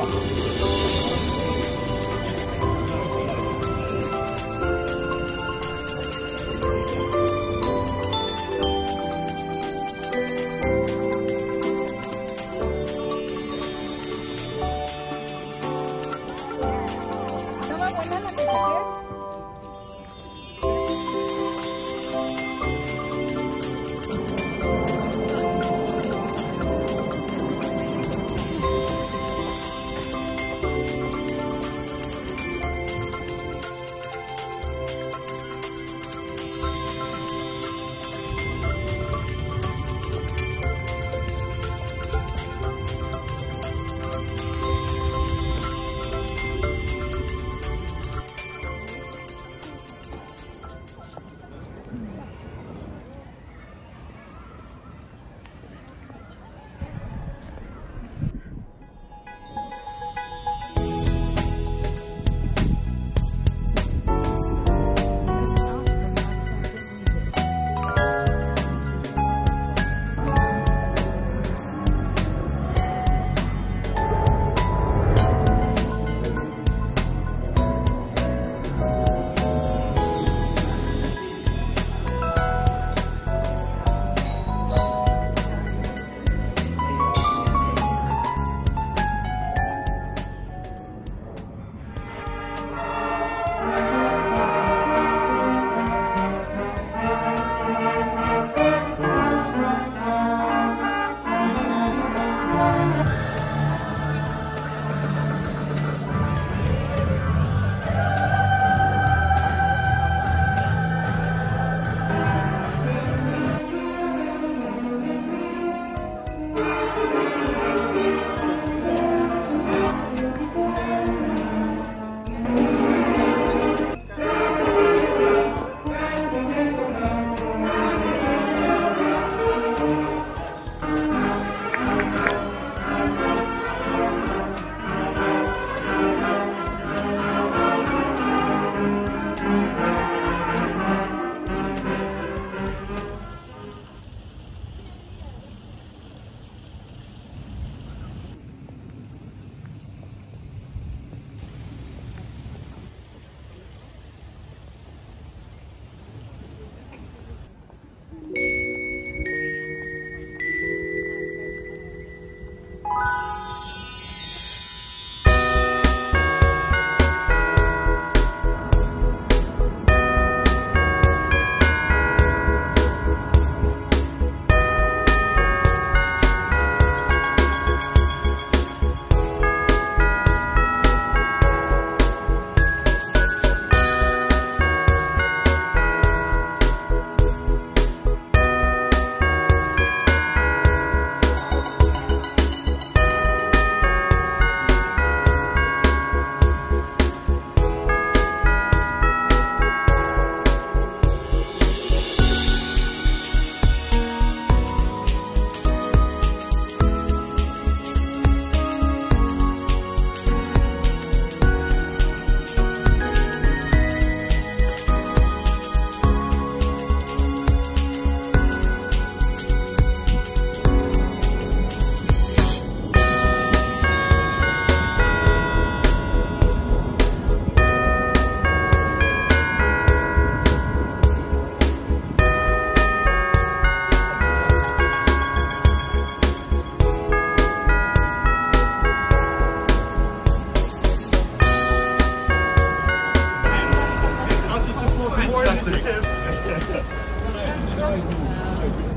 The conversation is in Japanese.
好。Thank you.